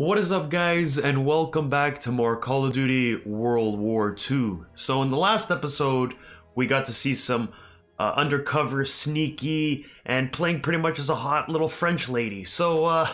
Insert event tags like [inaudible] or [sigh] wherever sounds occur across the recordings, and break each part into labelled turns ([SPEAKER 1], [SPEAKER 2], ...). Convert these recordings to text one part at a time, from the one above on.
[SPEAKER 1] What is up, guys, and welcome back to more Call of Duty World War II. So, in the last episode, we got to see some uh, undercover, sneaky, and playing pretty much as a hot little French lady. So, uh,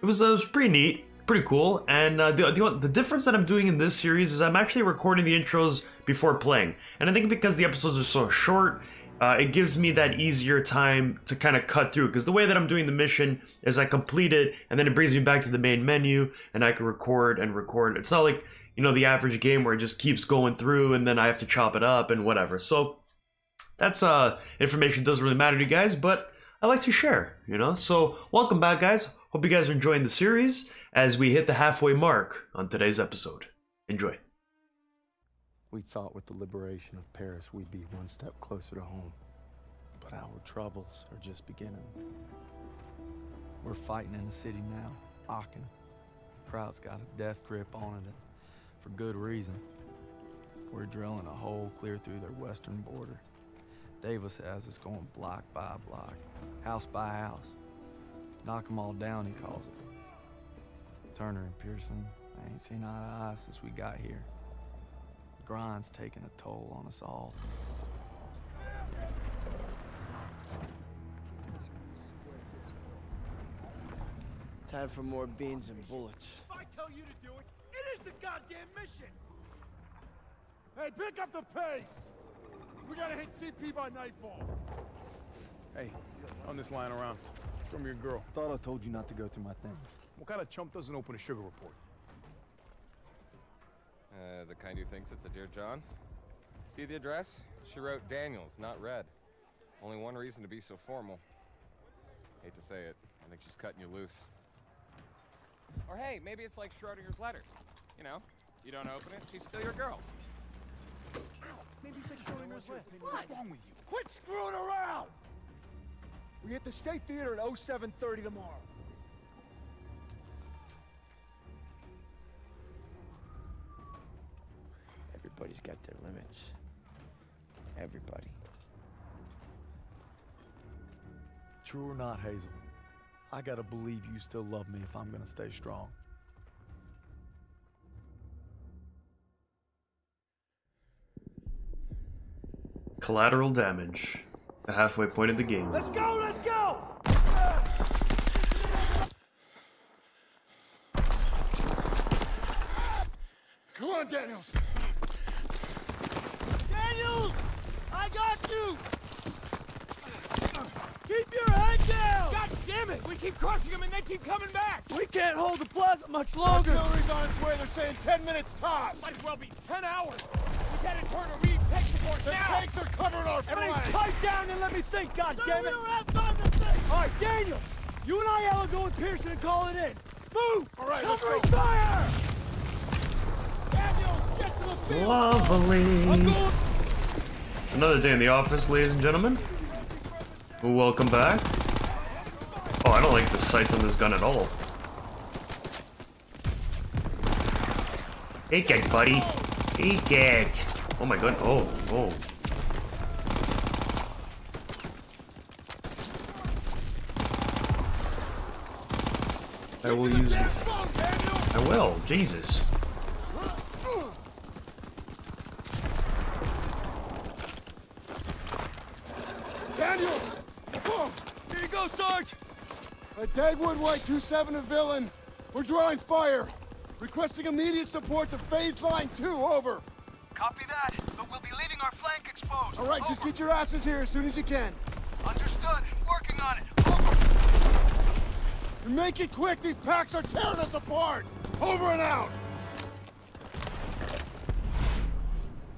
[SPEAKER 1] it was, uh, it was pretty neat, pretty cool. And uh, the, the, the difference that I'm doing in this series is I'm actually recording the intros before playing. And I think because the episodes are so short, uh, it gives me that easier time to kind of cut through because the way that I'm doing the mission is I complete it and then it brings me back to the main menu and I can record and record. It's not like, you know, the average game where it just keeps going through and then I have to chop it up and whatever. So that's uh information doesn't really matter to you guys, but I like to share, you know? So welcome back guys. Hope you guys are enjoying the series as we hit the halfway mark on today's episode. Enjoy.
[SPEAKER 2] We thought with the liberation of Paris we'd be one step closer to home. But our troubles are just beginning. We're fighting in the city now, Aachen. Krauts got a death grip on it, for good reason. We're drilling a hole clear through their western border. Davis has us going block by block, house by house. Knock 'em all down, he calls it. Turner and Pierson, I ain't seen eye to eye since we got here grind's taking a toll on us all.
[SPEAKER 3] Time for more beans and bullets.
[SPEAKER 4] If I tell you to do it, it is the goddamn mission! Hey, pick up the pace! We gotta hit CP by nightfall.
[SPEAKER 5] Hey, I'm just lying around. From your girl.
[SPEAKER 2] Thought I told you not to go through my things.
[SPEAKER 5] What kind of chump doesn't open a sugar report?
[SPEAKER 6] Uh, the kind who thinks it's a Dear John. See the address? She wrote Daniels, not Red. Only one reason to be so formal. Hate to say it, I think she's cutting you loose. Or hey, maybe it's like Schrodinger's letter. You know, you don't open it, she's still your girl.
[SPEAKER 4] Maybe it's like Schrodinger's letter.
[SPEAKER 5] What's wrong with you?
[SPEAKER 4] Quit screwing around! We hit the State Theater at 0730 tomorrow.
[SPEAKER 3] Everybody's got their limits. Everybody.
[SPEAKER 2] True or not, Hazel, I gotta believe you still love me if I'm gonna stay strong.
[SPEAKER 1] Collateral damage. The halfway point of the game.
[SPEAKER 4] Let's go, let's go! Come on, Daniels! Daniels! I got you! Keep your head down! God damn it! We keep crushing them and they keep coming back!
[SPEAKER 3] We can't hold the plaza much longer.
[SPEAKER 4] Artillery's on its way. They're saying 10 minutes tops.
[SPEAKER 7] Might as well be 10 hours. Lieutenant Turner, we need tech support
[SPEAKER 4] The
[SPEAKER 7] now.
[SPEAKER 4] tanks are covering our
[SPEAKER 3] Everybody
[SPEAKER 4] flank.
[SPEAKER 3] pipe down and let me think, God damn it!
[SPEAKER 4] we don't have time to think.
[SPEAKER 3] All right, Daniel, you and I will go with Pierson and call it in. Move!
[SPEAKER 4] All right, let's
[SPEAKER 3] Covering
[SPEAKER 4] go.
[SPEAKER 3] fire!
[SPEAKER 4] Daniels, get to the field.
[SPEAKER 1] Lovely. Another day in the office, ladies and gentlemen. Welcome back. Oh, I don't like the sights on this gun at all. Take it, buddy. Take it. Oh my god. Oh, oh. I will use it. I will. Jesus.
[SPEAKER 4] Daniels! Oh, here you go, Sarge! A Dagwood White 2-7 a villain. We're drawing fire. Requesting immediate support to phase line 2, over.
[SPEAKER 8] Copy that, but we'll be leaving our flank exposed.
[SPEAKER 4] All right, just get your asses here as soon as you can.
[SPEAKER 8] Understood. Working on it. Over.
[SPEAKER 4] And make it quick, these packs are tearing us apart! Over and out!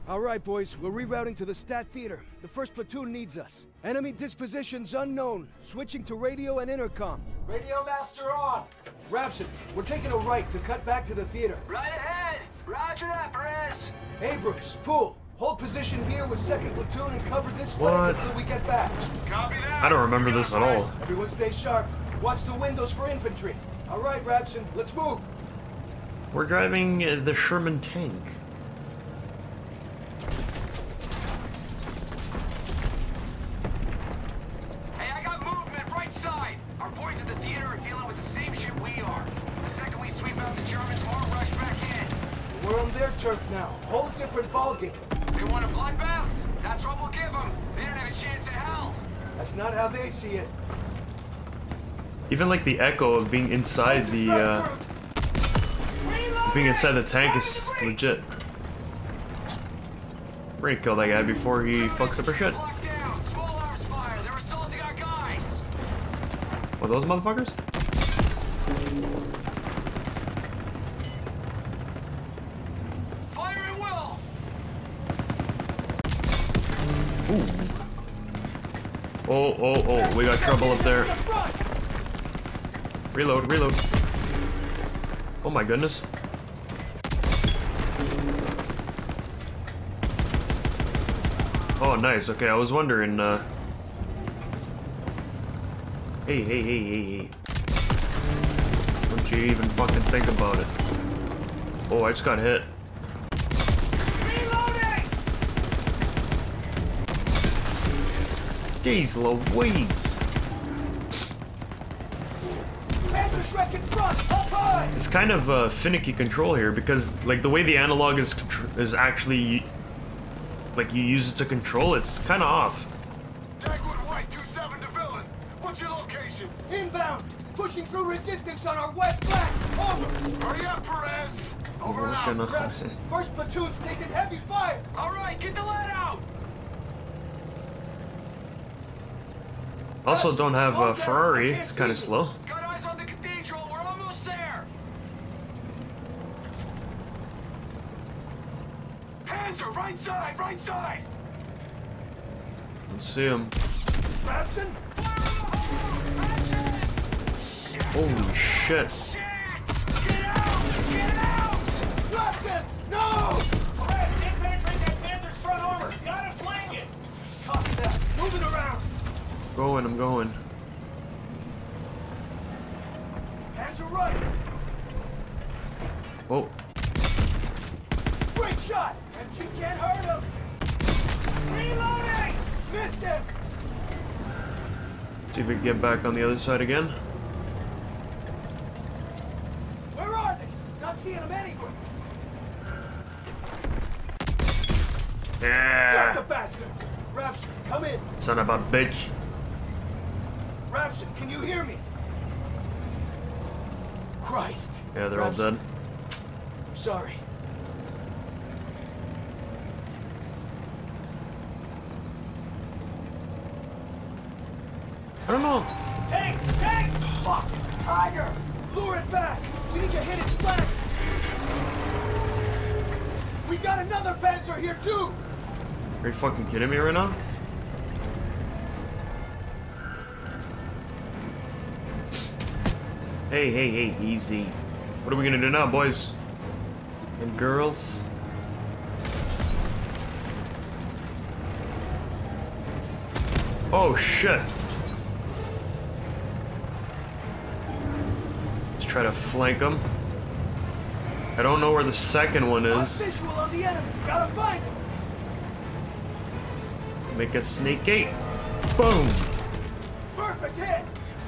[SPEAKER 3] All right, boys, we're rerouting to the State Theater. The first platoon needs us. Enemy dispositions unknown. Switching to radio and intercom.
[SPEAKER 8] Radio master on.
[SPEAKER 3] Rapson, we're taking a right to cut back to the theater.
[SPEAKER 8] Right ahead. Roger that, Perez.
[SPEAKER 3] Abrams, Poole, hold position here with second platoon and cover this
[SPEAKER 1] What?
[SPEAKER 3] flank until we get back.
[SPEAKER 8] Copy that.
[SPEAKER 1] I don't remember this at all.
[SPEAKER 3] Everyone stay sharp. Watch the windows for infantry. All right, Rapson, let's move.
[SPEAKER 1] We're driving uh, the Sherman tank.
[SPEAKER 8] Second the Germans more rush back in.
[SPEAKER 3] We're on their turf now. Whole different ballgame.
[SPEAKER 8] They want a bloodbath? That's what we'll give them. They don't have a chance in hell.
[SPEAKER 3] That's not how they see it.
[SPEAKER 1] Even like the echo of being inside the uh, being inside the tank is legit. We're gonna kill that guy before he fucks up our shit.
[SPEAKER 8] Locked those Small arms fire. They're assaulting our guys.
[SPEAKER 1] What those motherfuckers?
[SPEAKER 8] Fire at will.
[SPEAKER 1] Oh, oh, oh, we got trouble up there. Reload, reload. Oh my goodness. Oh, nice. Okay, I was wondering, uh... Hey, hey, hey, hey, hey. Don't you even fucking think about it. Oh, I just got hit. Jeez Louise.
[SPEAKER 3] Panzerschreck in front! Up high!
[SPEAKER 1] It's kind of uh, finicky control here because, like, the way the analog is is actually, like, you use it to control, it's kind of off.
[SPEAKER 4] Dagwood White 2-7 to villain. What's your location?
[SPEAKER 3] Inbound! Pushing through resistance on our west flank! Over!
[SPEAKER 4] Hurry up, Perez. Over and out. [laughs]
[SPEAKER 3] First platoon's taking heavy fire!
[SPEAKER 8] All right, get the lead out.
[SPEAKER 1] Also, don't have a Ferrari. It's kind of slow.
[SPEAKER 8] Got eyes on the cathedral. We're almost there. Panzer, right side, right side.
[SPEAKER 1] Let's see him.
[SPEAKER 3] Rapson?
[SPEAKER 8] Fire in the hole. Patches. Shit.
[SPEAKER 1] Holy shit!
[SPEAKER 8] Shit. Get out. Get out.
[SPEAKER 3] No!
[SPEAKER 1] Going, I'm going.
[SPEAKER 3] Panzer right.
[SPEAKER 1] Oh,
[SPEAKER 3] Great shot! MG can't hurt him! Reloading! Missed him!
[SPEAKER 1] see if we can get back on the other side again.
[SPEAKER 3] Where are they? Not seeing them anywhere. Got the
[SPEAKER 1] Yeah!
[SPEAKER 3] bastard! Rapson, come in.
[SPEAKER 1] Son of a bitch.
[SPEAKER 3] Rapson, can you hear me? Christ.
[SPEAKER 1] Yeah, they're all
[SPEAKER 3] Rapson,
[SPEAKER 1] dead.
[SPEAKER 3] I'm sorry.
[SPEAKER 1] I don't know.
[SPEAKER 7] Tank, tank.
[SPEAKER 3] Fuck! Tiger! Lure it back! We need to hit its flanks! We got another Panzer here too!
[SPEAKER 1] Are you fucking kidding me right now? Hey, hey, hey, easy. What are we gonna do now, boys? And girls? Oh, shit. Let's try to flank them. I don't know where the second one is.
[SPEAKER 3] on the enemy! Gotta find him!
[SPEAKER 1] Make a sneak gate. Boom!
[SPEAKER 3] Perfect hit!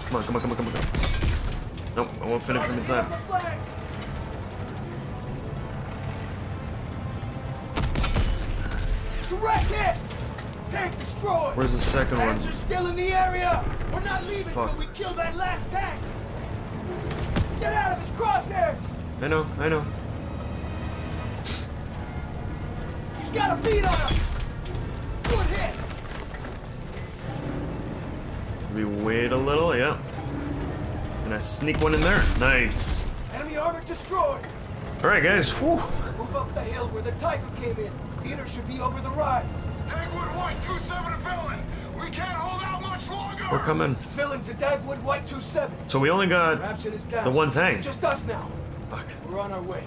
[SPEAKER 1] Come on, come on, come on, come on. come on. Nope, I won't finish him in time.
[SPEAKER 3] Direct hit! Tank destroyed!
[SPEAKER 1] Where's the second one?
[SPEAKER 3] Tanks are still in the area! We're not leaving
[SPEAKER 1] Fuck.
[SPEAKER 3] till we kill that last tank! Get out of his crosshairs!
[SPEAKER 1] I know, I know.
[SPEAKER 3] He's got a beat on him! Good hit!
[SPEAKER 1] We wait a little, yeah. And I sneak one in there. Nice.
[SPEAKER 3] Enemy armor destroyed!
[SPEAKER 1] Alright, guys. Whew.
[SPEAKER 3] Move up the hill where the Tiger came in. Theater should be over the rise.
[SPEAKER 4] Dagwood White 2-7 to villain. We can't hold out much longer.
[SPEAKER 1] We're coming.
[SPEAKER 3] Villain to Dagwood White 2-7.
[SPEAKER 1] So we only got
[SPEAKER 3] Rapson is down.
[SPEAKER 1] the one tank.
[SPEAKER 3] It's just us now.
[SPEAKER 1] Fuck.
[SPEAKER 3] We're on our way.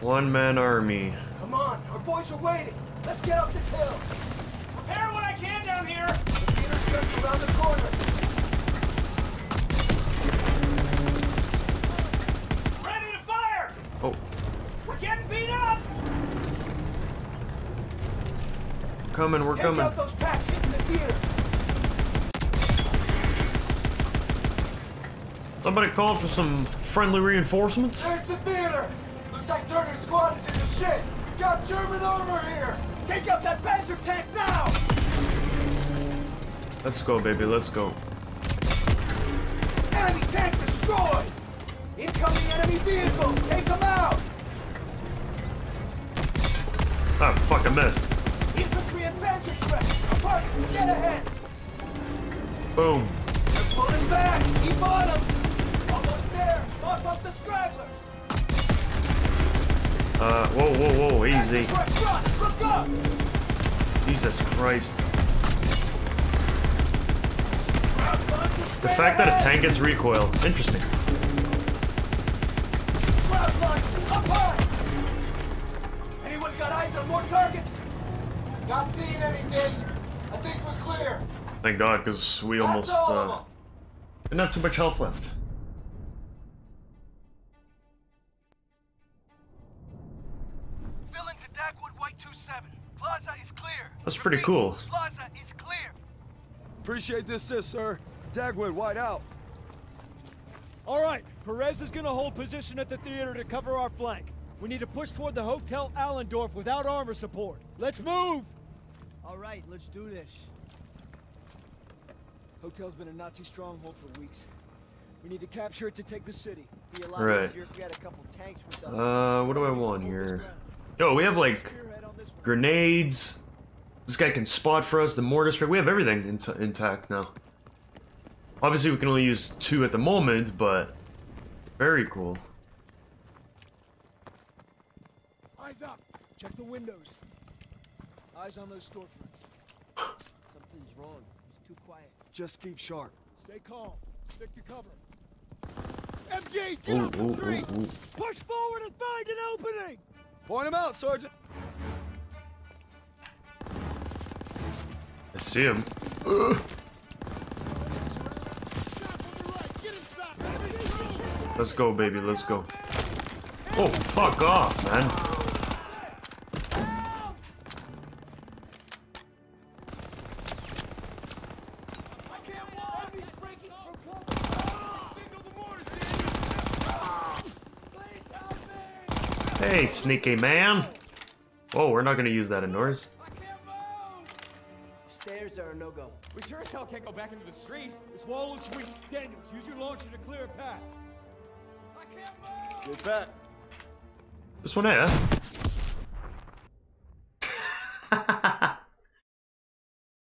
[SPEAKER 1] one man army.
[SPEAKER 3] Come on, our boys are waiting. Let's get up this hill.
[SPEAKER 7] Repair what I can down here.
[SPEAKER 3] The theater's just around the corner.
[SPEAKER 7] Ready to fire.
[SPEAKER 1] Oh,
[SPEAKER 7] We're getting beat up.
[SPEAKER 1] coming, we're
[SPEAKER 3] Take
[SPEAKER 1] coming.
[SPEAKER 3] out those packs hitting the theater.
[SPEAKER 1] Somebody called for some friendly reinforcements?
[SPEAKER 3] There's the theater! Looks like Turner's squad is in the shit! We've got German armor here! Take out that Panzer tank now!
[SPEAKER 1] Let's go, baby, let's go.
[SPEAKER 3] Enemy tank destroyed! Incoming enemy vehicle! Take them out!
[SPEAKER 1] Ah, fuck, I missed.
[SPEAKER 3] Infantry and Panzer trucks! Apart! Get ahead!
[SPEAKER 1] Boom.
[SPEAKER 3] They're pulling back! Keep on them! Almost there! Mop up the straggler!
[SPEAKER 1] Uh, whoa, whoa, whoa, easy.
[SPEAKER 3] Panzer truck! Look up!
[SPEAKER 1] Jesus Christ. The
[SPEAKER 3] The
[SPEAKER 1] fact that a tank gets recoil, interesting.
[SPEAKER 3] Ground line, up high! Anyone got eyes on more targets? Not seeing anything. I think we're clear.
[SPEAKER 1] Thank God, because we almost,
[SPEAKER 3] all
[SPEAKER 1] uh, didn't have too much health left.
[SPEAKER 9] Fill into Dagwood White 27. Plaza is clear.
[SPEAKER 1] That's pretty cool.
[SPEAKER 9] Plaza is clear.
[SPEAKER 2] Appreciate this, assist, sir. Dagwood, white out.
[SPEAKER 10] All right, Perez is gonna hold position at the theater to cover our flank. We need to push toward the Hotel Quellenhof without armor support. Let's move!
[SPEAKER 9] All right, let's do this.
[SPEAKER 10] Hotel's been a Nazi stronghold for weeks. We need to capture it to take the city.
[SPEAKER 9] Be a lot
[SPEAKER 1] Right.
[SPEAKER 9] easier if we had a couple tanks with us.
[SPEAKER 1] Uh, what do I want here? Yo, we have like
[SPEAKER 10] Spearhead on this
[SPEAKER 1] grenades. This guy can spot for us. The mortar strike. We have everything int intact now. Obviously, we can only use two at the moment, but very cool.
[SPEAKER 10] Eyes up! Check the windows. Eyes on those storefronts.
[SPEAKER 9] Something's wrong. He's too quiet.
[SPEAKER 2] Just keep sharp.
[SPEAKER 10] Stay calm. Stick to cover.
[SPEAKER 4] MG, get
[SPEAKER 1] Ooh,
[SPEAKER 4] up
[SPEAKER 1] ooh,
[SPEAKER 4] for three!
[SPEAKER 1] ooh, ooh.
[SPEAKER 10] Push forward and find an opening!
[SPEAKER 2] Point him out, Sergeant.
[SPEAKER 1] I see him. [laughs] Let's go, baby. Let's go. Oh, fuck off, man. Hey, sneaky man. Whoa, we're not gonna use that in indoors.
[SPEAKER 9] Stairs are a no-go.
[SPEAKER 11] We sure as hell can't go back into the street.
[SPEAKER 10] This wall looks weak. Daniels, use your launcher to clear a path.
[SPEAKER 2] Get back.
[SPEAKER 1] This one, here. [laughs]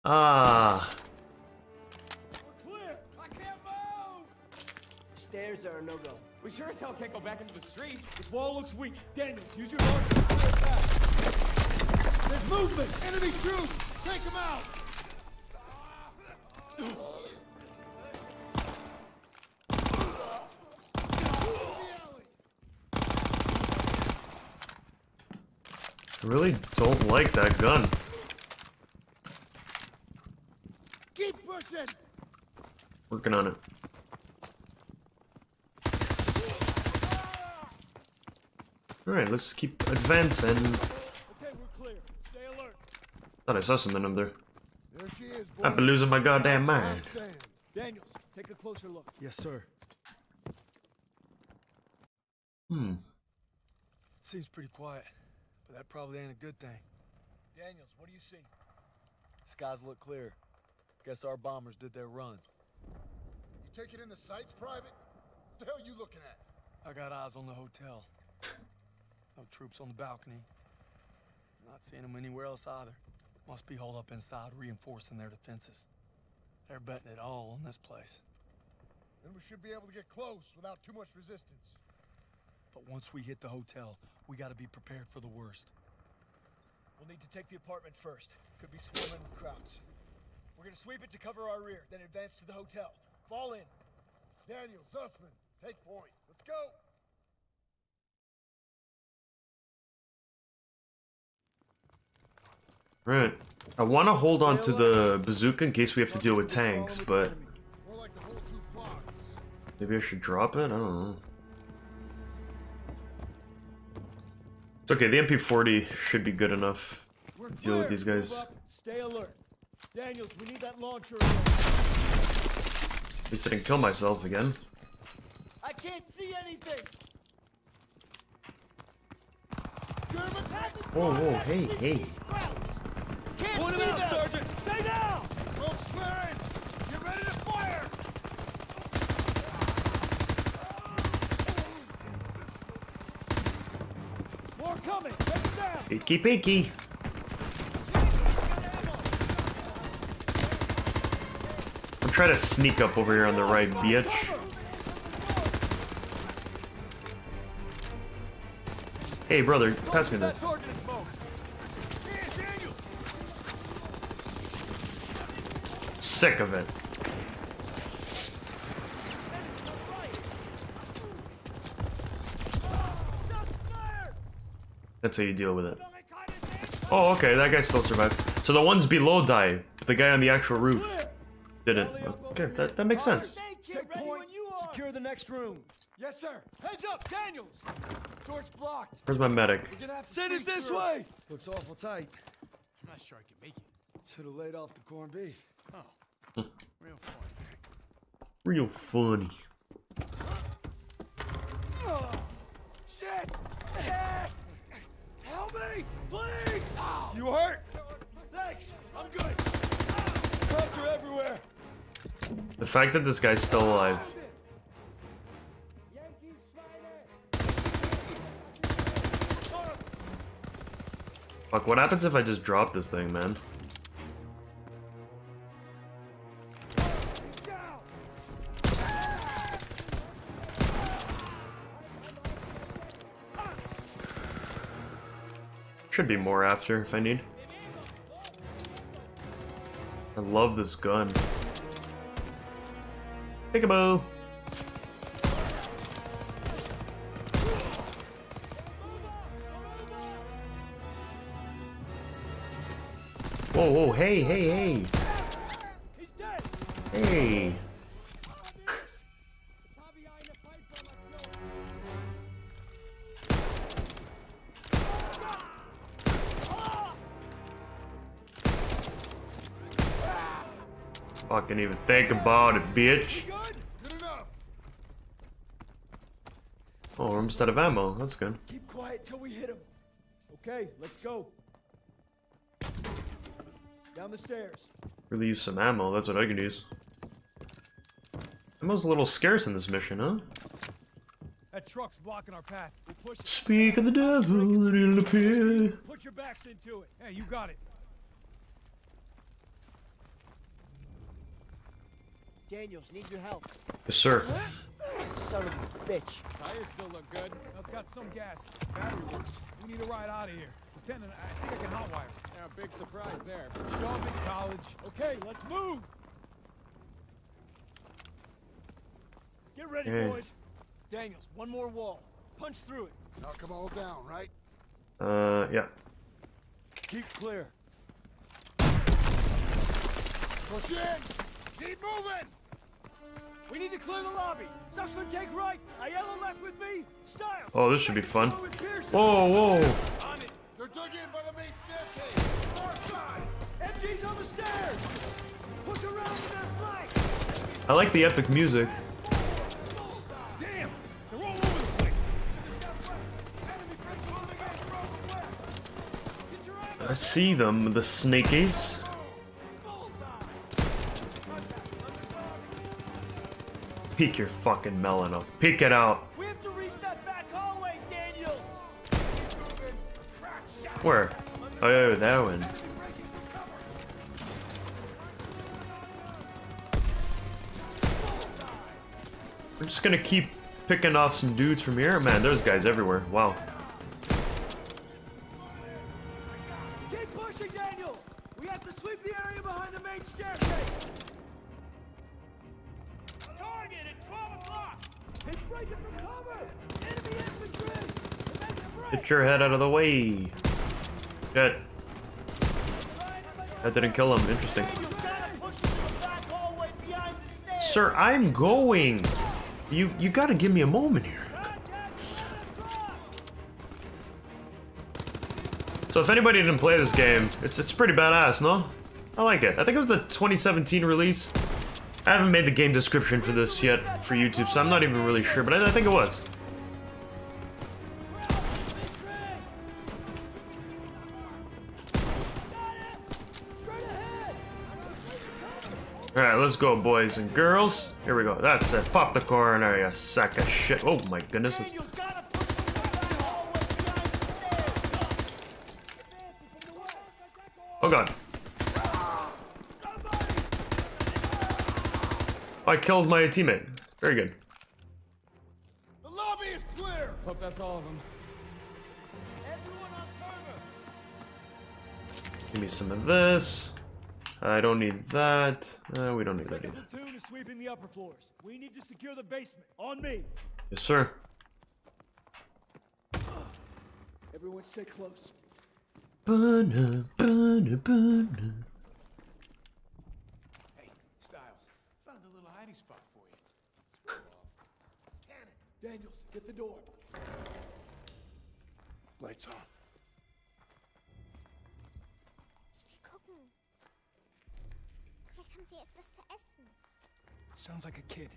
[SPEAKER 1] ah,
[SPEAKER 10] clear!
[SPEAKER 11] I can't move.
[SPEAKER 9] Stairs are a no-go.
[SPEAKER 11] We sure as hell can't go back into the street.
[SPEAKER 10] This wall looks weak. Daniels, use your launcher to clear. There's movement!
[SPEAKER 4] Enemy troops! Take them out!
[SPEAKER 1] I really don't like that gun.
[SPEAKER 4] Keep pushing!
[SPEAKER 1] Working on it. Alright, let's keep advancing.
[SPEAKER 10] Okay, we're clear. Stay alert.
[SPEAKER 1] Thought I saw something up there.
[SPEAKER 4] There she is, boys.
[SPEAKER 1] I've been losing my goddamn mind.
[SPEAKER 4] Stand.
[SPEAKER 10] Daniels, take a closer look.
[SPEAKER 2] Yes, sir.
[SPEAKER 1] Hmm.
[SPEAKER 2] Seems pretty quiet, but that probably ain't a good thing.
[SPEAKER 10] Daniels, what do you see?
[SPEAKER 2] Skies look clear. Guess our bombers did their run.
[SPEAKER 4] You taking in the sights, Private? What the hell you looking at?
[SPEAKER 2] I got eyes on the hotel. No troops on the balcony. Not seeing them anywhere else either. Must be holed up inside, reinforcing their defenses. They're betting it all on this place.
[SPEAKER 4] Then we should be able to get close without too much resistance.
[SPEAKER 2] But once we hit the hotel, we gotta be prepared for the worst.
[SPEAKER 10] We'll need to take the apartment first. Could be swarming with Krauts. We're gonna sweep it to cover our rear, then advance to the hotel. Fall in.
[SPEAKER 4] Daniel, Zussman, take point. Let's go!
[SPEAKER 1] Right. I want to hold on to the bazooka in case we have to deal with tanks, but
[SPEAKER 4] More like the whole two blocks.
[SPEAKER 1] maybe I should drop it? I don't know. It's okay, the MP40 should be good enough
[SPEAKER 10] We're
[SPEAKER 1] to deal with these guys.
[SPEAKER 10] up. Stay alert. Daniels, we need that launcher.
[SPEAKER 1] At least I didn't kill myself again.
[SPEAKER 10] I can't see anything.
[SPEAKER 1] Whoa, whoa, hey, hey.
[SPEAKER 10] Can't
[SPEAKER 3] Point 'em
[SPEAKER 10] see
[SPEAKER 3] out,
[SPEAKER 10] them.
[SPEAKER 3] Sergeant.
[SPEAKER 10] Stay down.
[SPEAKER 4] Smoke's clearance! Get ready to fire!
[SPEAKER 10] More coming. Heads down.
[SPEAKER 1] Peeky peeky. I'm trying to sneak up over here on the right, bitch. Hey, brother, pass me this. Sick of it. That's how you deal with it. Oh, okay, that guy still survived. So the ones below die, but the guy on the actual roof didn't. Okay, that, that makes sense.
[SPEAKER 10] Take point. Secure the next room.
[SPEAKER 4] Yes, sir.
[SPEAKER 3] Heads up, Daniels.
[SPEAKER 4] Door's blocked.
[SPEAKER 1] Where's my medic?
[SPEAKER 4] We're gonna have to
[SPEAKER 3] Send it this way.
[SPEAKER 2] Looks awful tight.
[SPEAKER 3] I'm not sure I can make it.
[SPEAKER 2] Should have laid off the corned beef. Oh.
[SPEAKER 3] Real fun.
[SPEAKER 1] Real funny.
[SPEAKER 3] Shit! Please! You hurt? Thanks, I'm good. Cuts are everywhere.
[SPEAKER 1] The fact that this guy's still alive. Fuck, what happens if I just drop this thing, man? Should be more after if I need. I love this gun. Peekaboo! Whoa, whoa, hey, hey, hey! Hey! Fucking even think about it, bitch. Oh, we're out of ammo. That's good.
[SPEAKER 10] Keep quiet till we hit him. Okay, let's go. Down the stairs.
[SPEAKER 1] Really use some ammo. That's what I can use. Ammo's a little scarce in this mission, huh?
[SPEAKER 3] That truck's blocking our path. We'll push.
[SPEAKER 1] Speak of the devil, it'll appear.
[SPEAKER 10] Put your backs into it.
[SPEAKER 3] Hey, you got it.
[SPEAKER 12] Daniels, need your help.
[SPEAKER 1] Yes, sir.
[SPEAKER 12] Son of a bitch.
[SPEAKER 6] Tires still look good.
[SPEAKER 3] It's got some gas. Battery works. We need to ride out of here. Lieutenant, I think I can hotwire.
[SPEAKER 6] Yeah, big surprise there.
[SPEAKER 3] Show up in college.
[SPEAKER 10] Okay, let's move. Get ready,
[SPEAKER 1] Hey.
[SPEAKER 10] boys. Daniels, one more wall. Punch through it.
[SPEAKER 4] Knock them all down, right?
[SPEAKER 1] Uh, yeah.
[SPEAKER 3] Keep clear.
[SPEAKER 4] Push in! Keep moving!
[SPEAKER 10] We need to clear the lobby. Zussman, take right. Aiello left with me. Stiles.
[SPEAKER 1] Oh, this should be fun.
[SPEAKER 10] floor with
[SPEAKER 1] Whoa, whoa.
[SPEAKER 3] On it.
[SPEAKER 4] They're dug in by the main staircase! Far side!
[SPEAKER 10] MG's on the stairs. Push around to their flank.
[SPEAKER 1] I like the epic music.
[SPEAKER 3] Damn! They're all over the place.
[SPEAKER 1] I see them, the snakies. Peek your fucking melon up. Peek it out.
[SPEAKER 10] We have to reach that back hallway, Daniels.
[SPEAKER 1] Where? Oh, yeah, that one. We're just gonna keep picking off some dudes from here. Man, there's guys everywhere. Wow. Your head out of the way. Shit. That didn't kill him. Interesting. Sir, I'm going. You you gotta give me a moment here. So if anybody didn't play this game, it's it's pretty badass, no? I like it. I think it was the 2017 release. I haven't made the game description for this yet for YouTube, so I'm not even really sure, but I, I think it was. Let's go, boys and girls. Here we go. That's it. Pop the corner, you sack of shit. Oh my goodness. It's... Oh god. I killed my teammate. Very good.
[SPEAKER 4] The lobby is clear!
[SPEAKER 5] Hope that's all of them.
[SPEAKER 1] Give me some of this. I don't need that. Uh, we don't need that either.
[SPEAKER 10] Platoon is sweeping the upper floors. We need to secure the basement. On me.
[SPEAKER 1] Yes, sir.
[SPEAKER 10] Everyone stay close.
[SPEAKER 1] Bana, bana, bana.
[SPEAKER 5] Hey, Stiles, found a little hiding spot for you.
[SPEAKER 10] Daniels, get the door.
[SPEAKER 4] Lights on.
[SPEAKER 10] Sounds like a kid.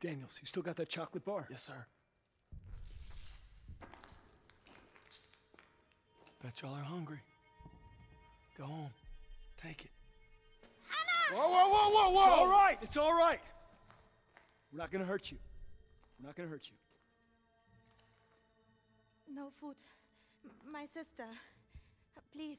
[SPEAKER 10] Daniels, you still got that chocolate bar?
[SPEAKER 2] Yes, sir. Bet y'all are hungry. Go home. Take it.
[SPEAKER 4] Whoa, whoa, whoa, whoa, whoa!
[SPEAKER 10] It's all right. It's all right. We're not gonna hurt you. We're not gonna hurt you.
[SPEAKER 13] No food. M- My sister. Please.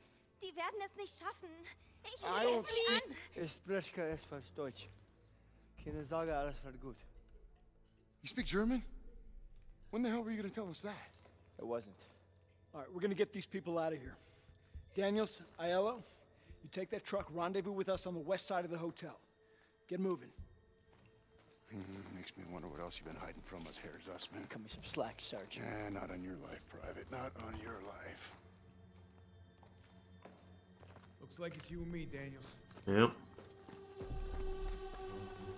[SPEAKER 13] Die werden es nicht schaffen. Ich
[SPEAKER 4] I don't
[SPEAKER 13] lese sie an.
[SPEAKER 12] Ich spreche kein falsch Deutsch. Keine Sorge, alles wird gut.
[SPEAKER 4] You speak German? When the hell were you gonna tell us that?
[SPEAKER 12] It wasn't.
[SPEAKER 10] All right, we're gonna get these people out of here. Daniels, Aiello, you take that truck, rendezvous with us on the west side of the hotel. Get moving.
[SPEAKER 4] Mhm, Makes me wonder what else you've been hiding from us, Herr Zussman.
[SPEAKER 12] Cut me some slack, Sergeant.
[SPEAKER 4] Eh, not on your life, Private. Not on your life.
[SPEAKER 5] Looks like it's you and me, Daniels.
[SPEAKER 1] Yep.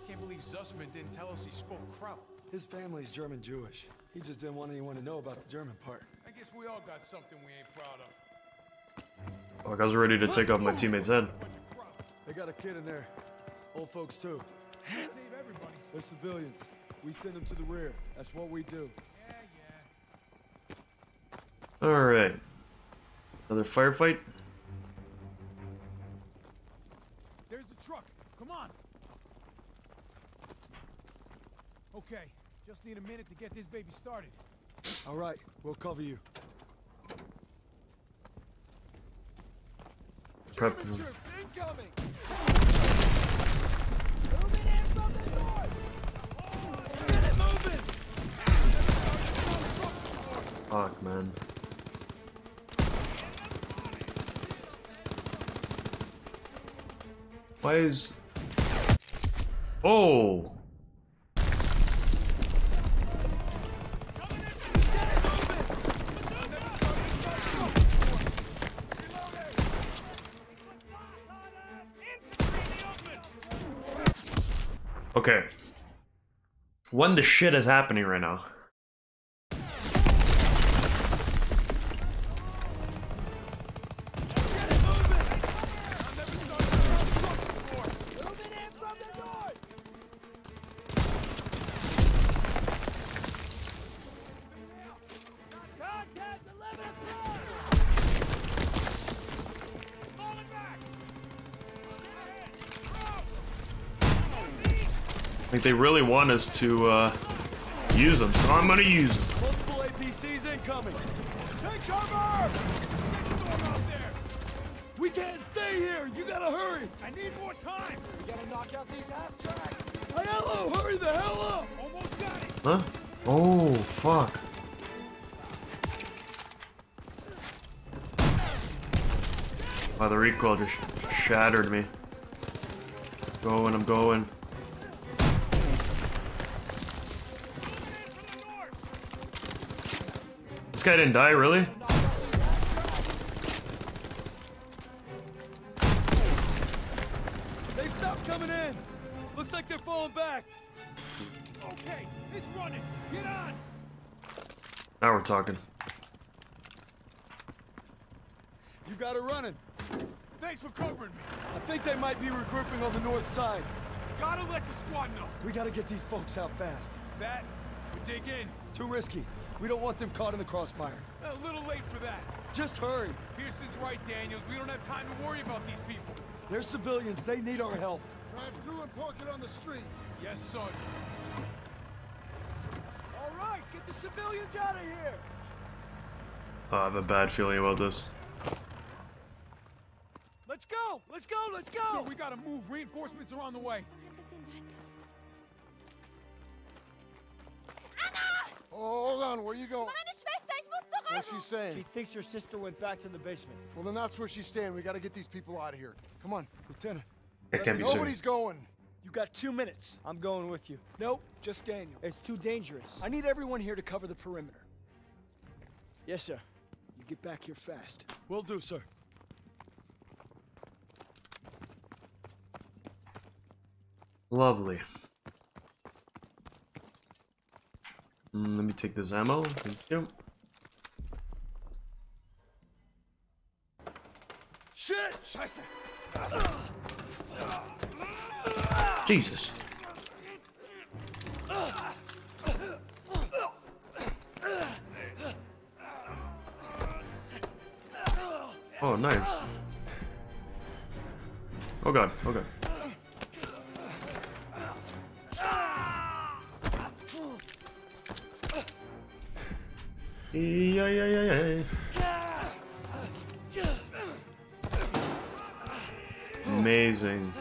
[SPEAKER 5] Can't believe Zussman didn't tell us he spoke Kraut.
[SPEAKER 2] His family's German Jewish. He just didn't want anyone to know about the German part.
[SPEAKER 5] I guess we all got something we ain't proud of.
[SPEAKER 1] Fuck, I was ready to take off my teammate's head.
[SPEAKER 2] They got a kid in there. Old folks, too.
[SPEAKER 5] Save everybody.
[SPEAKER 2] They're civilians. We send them to the rear. That's what we do.
[SPEAKER 5] Yeah, yeah.
[SPEAKER 1] Alright. Another firefight?
[SPEAKER 5] Come on. Okay, just need a minute to get this baby started.
[SPEAKER 2] All right, we'll cover you.
[SPEAKER 1] Prep.
[SPEAKER 10] Troops incoming!
[SPEAKER 1] Fuck, man. Why is... Oh! Okay. When the shit is happening right now? They really want us to uh, use them, so I'm gonna use them.
[SPEAKER 2] Multiple APCs incoming.
[SPEAKER 10] Take cover! We can't stay here! You gotta hurry! I need more time!
[SPEAKER 7] We gotta knock out these half tracks.
[SPEAKER 10] Hurry the hell up!
[SPEAKER 5] Almost got it.
[SPEAKER 1] Huh? Oh, fuck. Wow, the recoil just shattered me. Going, I'm going. This guy didn't die, really?
[SPEAKER 10] They stopped coming in. Looks like they're falling back. Okay, it's running. Get on.
[SPEAKER 1] Now we're talking.
[SPEAKER 2] You got it running.
[SPEAKER 10] Thanks for covering me.
[SPEAKER 2] I think they might be regrouping on the north side.
[SPEAKER 10] Gotta let the squad know.
[SPEAKER 2] We gotta get these folks out fast.
[SPEAKER 10] That, we dig in.
[SPEAKER 2] Too risky. We don't want them caught in the crossfire.
[SPEAKER 10] A little late for that.
[SPEAKER 2] Just hurry.
[SPEAKER 10] Pierson's right, Daniels. We don't have time to worry about these people.
[SPEAKER 2] They're civilians. They need our help.
[SPEAKER 4] Drive through and park it on the street.
[SPEAKER 10] Yes, Sergeant. All right, get the civilians out of here.
[SPEAKER 1] Oh, I have a bad feeling about this.
[SPEAKER 10] Let's go. Let's go. Let's go. So we gotta move. Reinforcements are on the way.
[SPEAKER 4] Oh, hold on. Where are you going?
[SPEAKER 13] Meine Schwester, ich muss doch
[SPEAKER 4] What's she saying?
[SPEAKER 3] She thinks her sister went back to the basement.
[SPEAKER 4] Well, then that's where she's staying. We gotta get these people out of here. Come on, Lieutenant.
[SPEAKER 1] It can't be
[SPEAKER 4] Nobody's
[SPEAKER 1] serious.
[SPEAKER 4] going.
[SPEAKER 3] You got two minutes. I'm going with you.
[SPEAKER 10] Nope, just Daniel.
[SPEAKER 3] It's too dangerous.
[SPEAKER 10] I need everyone here to cover the perimeter.
[SPEAKER 3] Yes, sir.
[SPEAKER 10] You get back here fast.
[SPEAKER 2] Will do, sir.
[SPEAKER 1] Lovely. Mm, let me take this ammo. Thank you.
[SPEAKER 2] Shit! Scheiße!
[SPEAKER 1] Jesus. Oh, nice. Oh god, oh god. Yeah, yeah, yeah, yeah. Amazing.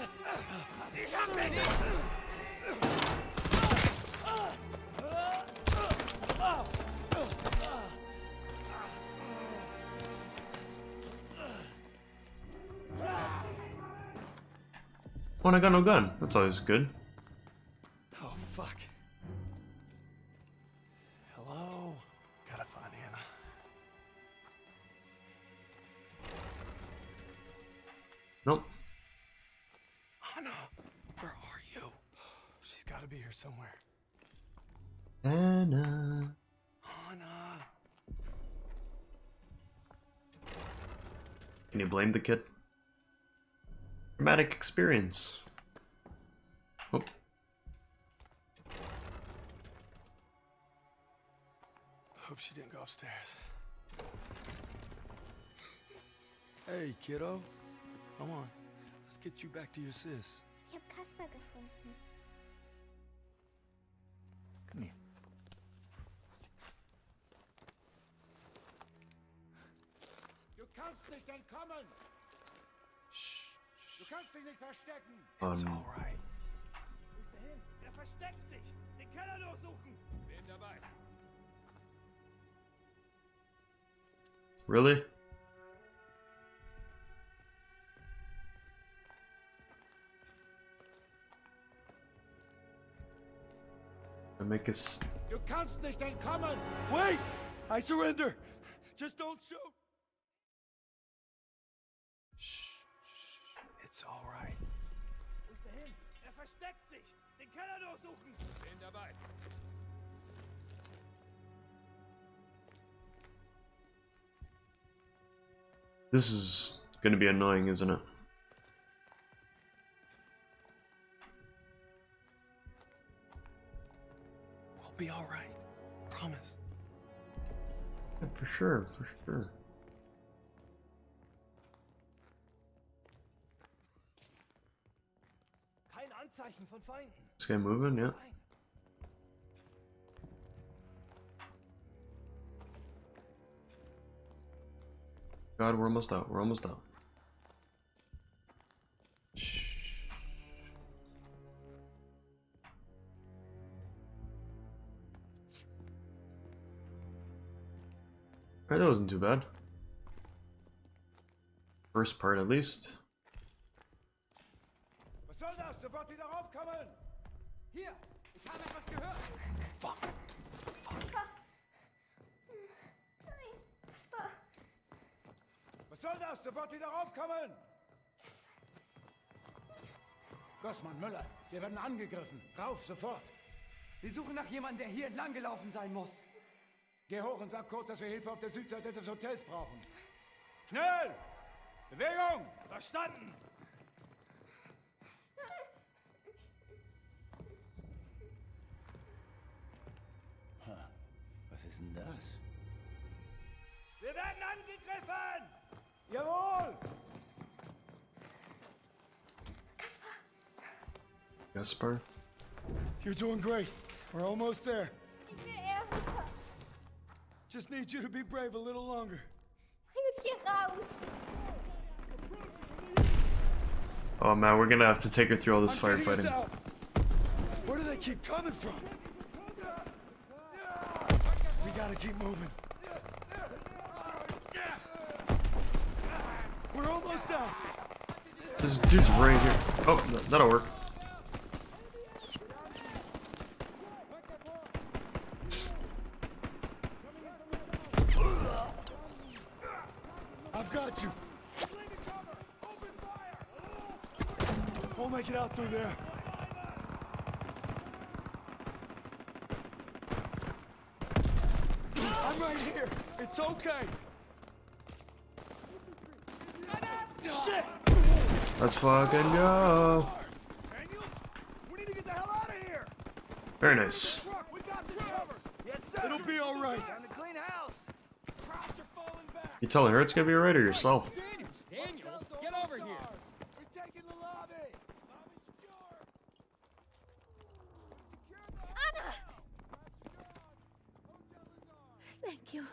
[SPEAKER 1] Oh, and I got no gun. That's always good.
[SPEAKER 2] Anna. Anna.
[SPEAKER 1] Can you blame the kid? Traumatic experience. Oh,
[SPEAKER 2] Hope she didn't go upstairs. Hey, kiddo. Come on. Let's get you back to your sis.
[SPEAKER 14] Ich habe Kasper gefunden.
[SPEAKER 10] Kannst nicht entkommen. Du kannst dich nicht verstecken.
[SPEAKER 2] It's
[SPEAKER 1] Um,
[SPEAKER 2] alright.
[SPEAKER 10] Wo ist er hin? Er versteckt sich. Den Keller durchsuchen. Bin dabei.
[SPEAKER 1] really? I make us.
[SPEAKER 10] Du kannst nicht entkommen.
[SPEAKER 2] Wait! I surrender! Just don't shoot! Shh. shh. It's alright.
[SPEAKER 10] Wo ist er hin? Er versteckt sich. Den Keller durchsuchen. Bin dabei.
[SPEAKER 1] This is gonna be annoying, isn't it?
[SPEAKER 2] We'll be alright. Promise.
[SPEAKER 1] Yeah, for sure, for sure.
[SPEAKER 3] Kein Anzeichen von Feinden.
[SPEAKER 1] This guy moving, yeah. God, we're almost out. We're almost out.
[SPEAKER 2] Shh.
[SPEAKER 1] Alright, that wasn't too bad. First part, at least.
[SPEAKER 10] Was soll das? Sofort wieder raufkommen. Hier, ich habe etwas gehört.
[SPEAKER 2] Fuck.
[SPEAKER 14] Kasper!
[SPEAKER 3] soll das? Sofort wieder raufkommen! Gossmann, Müller, wir werden angegriffen. Rauf, sofort!
[SPEAKER 15] Wir suchen nach jemandem, der hier entlang gelaufen sein muss.
[SPEAKER 3] Geh hoch und sag Kurt, dass wir Hilfe auf der Südseite des Hotels brauchen. Schnell! Bewegung!
[SPEAKER 10] Verstanden!
[SPEAKER 3] Denn das?
[SPEAKER 10] Wir werden angegriffen!
[SPEAKER 3] Jawohl!
[SPEAKER 1] Kaspar?
[SPEAKER 2] You're doing great. We're almost there.
[SPEAKER 14] Ich will Erika.
[SPEAKER 2] Just need you to be brave a little longer.
[SPEAKER 14] Bring uns hier raus.
[SPEAKER 1] Oh man, we're gonna have to take her through all this
[SPEAKER 2] I'm getting us
[SPEAKER 1] firefighting.
[SPEAKER 2] Where do they keep coming from? Gotta keep moving. We're almost out.
[SPEAKER 1] This dude's right here. Oh, that'll work.
[SPEAKER 2] I've got you. We'll make it out through there. I'm right here. It's okay. Shit!
[SPEAKER 1] Let's fucking go.
[SPEAKER 10] We need to get the hell out of here!
[SPEAKER 1] Very nice.
[SPEAKER 10] We got this! Yes, sir!
[SPEAKER 2] It'll be all right.
[SPEAKER 10] Time to clean house! Krauts are falling back!
[SPEAKER 1] You telling her it's gonna be alright or yourself?
[SPEAKER 10] Daniels! Daniels! Get over here!
[SPEAKER 3] We're taking the lobby!
[SPEAKER 14] Anna! Thank you.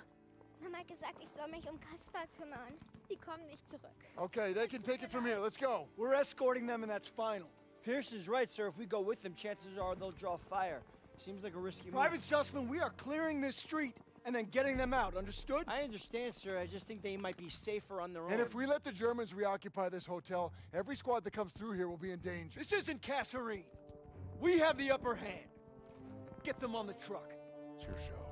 [SPEAKER 14] Mama hat gesagt, ich soll mich um Kaspar kümmern. Die kommen nicht zurück.
[SPEAKER 4] Okay, they can take it from here. Let's go.
[SPEAKER 12] We're escorting them, and that's final. Pierson's right, sir. If we go with them, chances are they'll draw fire. Seems like a risky move.
[SPEAKER 10] Private Zussman, we are clearing this street and then getting them out, understood?
[SPEAKER 12] I understand, sir. I just think they might be safer on their own.
[SPEAKER 4] And if we let the Germans reoccupy this hotel, every squad that comes through here will be in danger.
[SPEAKER 10] This isn't Kasserine. We have the upper hand. Get them on the truck.
[SPEAKER 4] It's your show.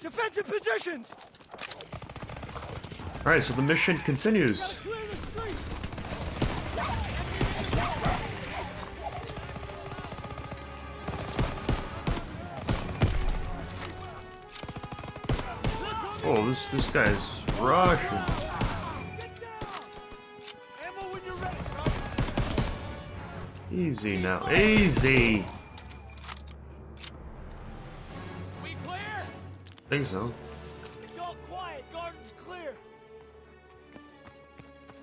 [SPEAKER 10] Defensive positions!
[SPEAKER 1] Alright, so the mission continues.
[SPEAKER 10] Clear the street!
[SPEAKER 1] Oh, this this guy's rushing.
[SPEAKER 10] Ammo when you're ready, son!
[SPEAKER 1] Easy now, easy. Think so.
[SPEAKER 10] It's all quiet. Garden's clear.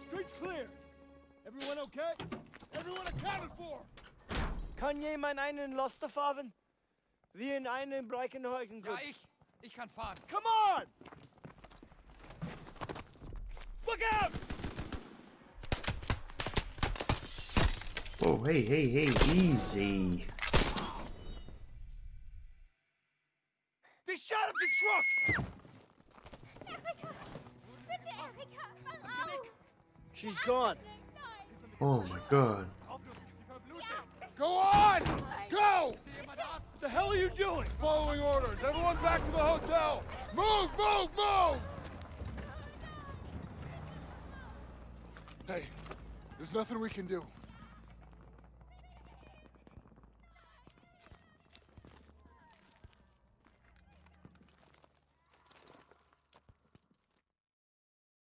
[SPEAKER 10] Street's clear. Everyone okay?
[SPEAKER 4] Everyone accounted for!
[SPEAKER 7] Kann jemand einen Laster fahren? Wir in einen Breckenheugen.
[SPEAKER 11] Ja, ich. Ich kann fahren.
[SPEAKER 10] Come on! Look out!
[SPEAKER 1] Oh, hey, hey, hey, easy.
[SPEAKER 10] Truck!
[SPEAKER 14] Erika! Bitte, Erika! Wach auf!
[SPEAKER 12] She's gone.
[SPEAKER 1] Oh my god.
[SPEAKER 4] Go on! Go!
[SPEAKER 10] What the hell are you doing?
[SPEAKER 4] Following orders. Everyone back to the hotel. Move, move, move! Hey, there's nothing we can do.